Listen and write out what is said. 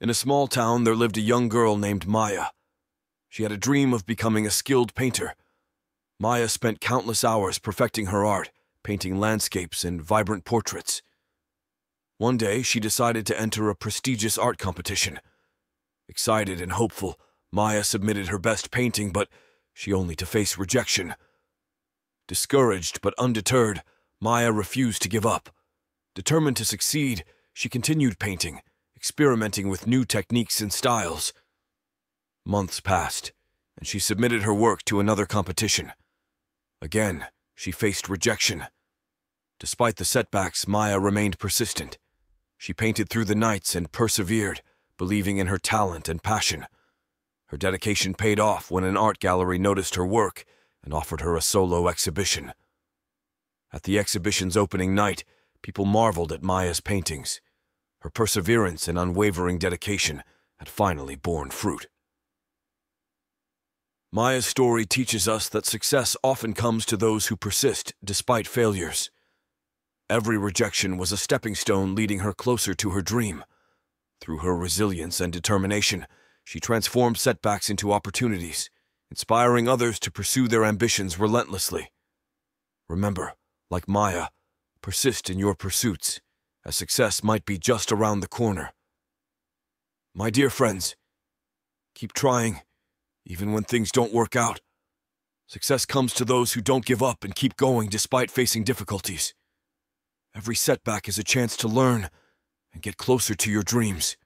In a small town, there lived a young girl named Maya. She had a dream of becoming a skilled painter. Maya spent countless hours perfecting her art, painting landscapes and vibrant portraits. One day, she decided to enter a prestigious art competition. Excited and hopeful, Maya submitted her best painting, but she only to face rejection. Discouraged but undeterred, Maya refused to give up. Determined to succeed, she continued painting, experimenting with new techniques and styles. Months passed, and she submitted her work to another competition. Again, she faced rejection. Despite the setbacks, Maya remained persistent. She painted through the nights and persevered, believing in her talent and passion. Her dedication paid off when an art gallery noticed her work and offered her a solo exhibition. At the exhibition's opening night, people marveled at Maya's paintings. Her perseverance and unwavering dedication had finally borne fruit. Maya's story teaches us that success often comes to those who persist despite failures. Every rejection was a stepping stone leading her closer to her dream. Through her resilience and determination, she transformed setbacks into opportunities, inspiring others to pursue their ambitions relentlessly. Remember, like Maya, persist in your pursuits, success might be just around the corner. My dear friends, keep trying even when things don't work out. Success comes to those who don't give up and keep going despite facing difficulties. Every setback is a chance to learn and get closer to your dreams.